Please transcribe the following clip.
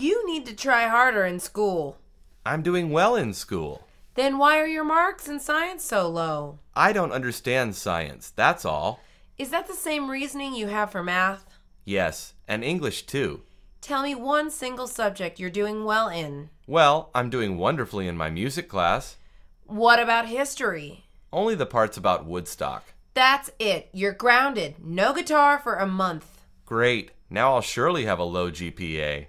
You need to try harder in school. I'm doing well in school. Then why are your marks in science so low? I don't understand science, that's all. Is that the same reasoning you have for math? Yes, and English too. Tell me one single subject you're doing well in. Well, I'm doing wonderfully in my music class. What about history? Only the parts about Woodstock. That's it. You're grounded. No guitar for a month. Great. Now I'll surely have a low GPA.